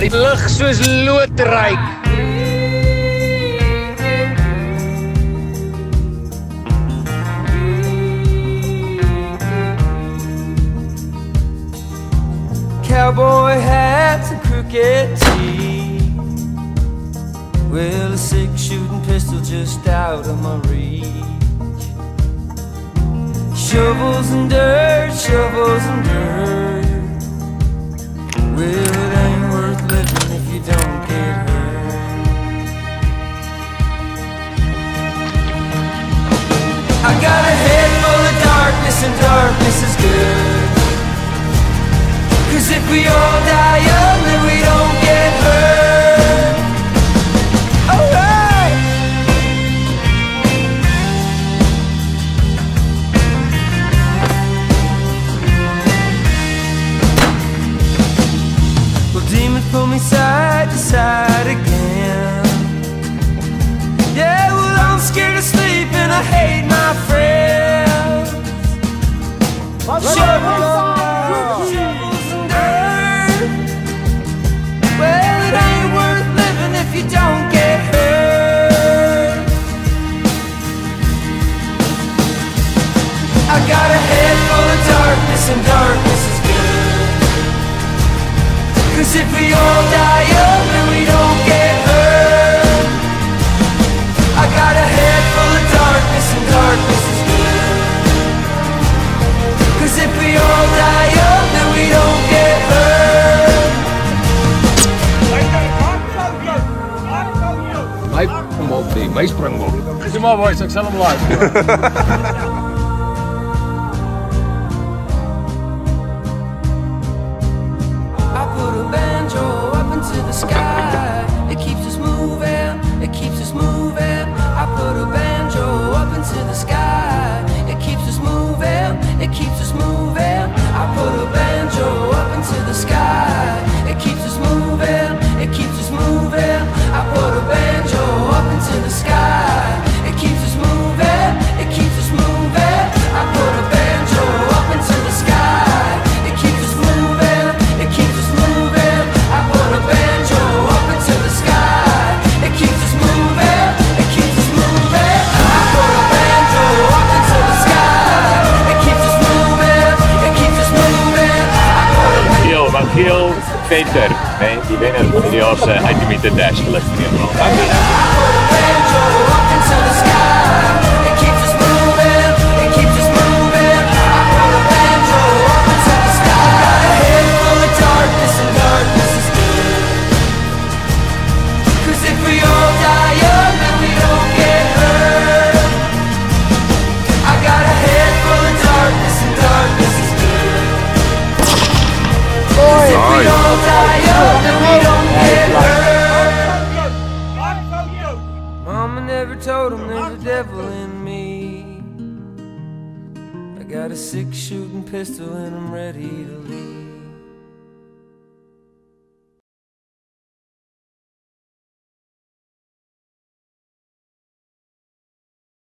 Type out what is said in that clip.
Laat die lug soos loodryk. Cowboy hats and crooked teeth. Well, a six shooting pistol just out of my reach. Shovels and dirt, shovels and dirt. Cause if we all die young, then we don't get hurt. Alright! Well, demon pull me side to side again. Yeah, well, I'm scared of sleep and I hate my friends. Cause if we all die young then we don't get hurt. I got a head full of darkness and darkness is good. Cause if we all die young then we don't get hurt. My kom op die, my springbok. Dis maar boys, ek Peter. Nee, die wenner van die als uh, Ultimate Dash geluisterd. banjo told him there's a devil in me. I got a six shooting pistol and I'm ready to leave.